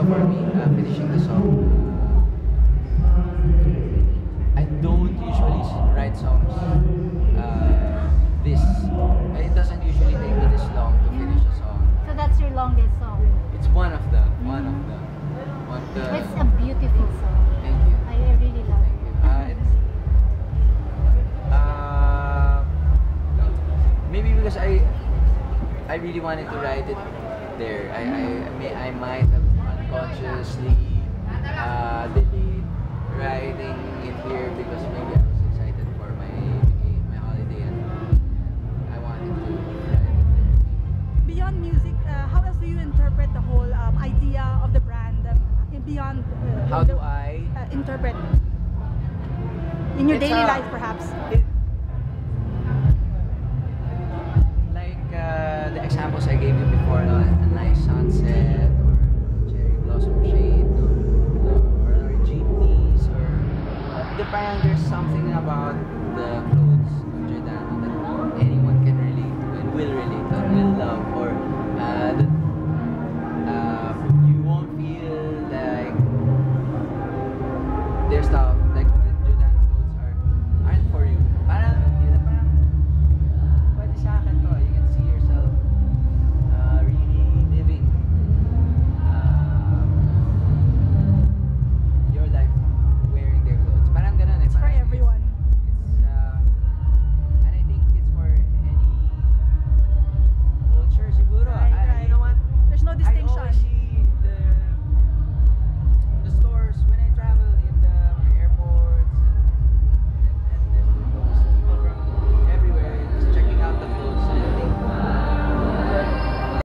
also for me uh, finishing the song. I don't usually write songs uh, this. It doesn't usually take me this long to finish a song. So that's your longest song. It's one of the one of the one of the. It's a beautiful song. Thank you. I really love it. Thank you. Uh, uh, maybe because I I really wanted to write it there. I I, I, may, I might subconsciously uh, delayed riding it here because maybe I was excited for my my holiday and I wanted to ride it there. Beyond music, uh, how else do you interpret the whole um, idea of the brand? Um, beyond uh, how do I uh, interpret in your it's daily life, perhaps? It, like uh, the examples I gave you before. No? parang there's something about the clothes of Giordano that anyone can relate to and will relate to and will love or uh, uh, you won't feel like there's stuff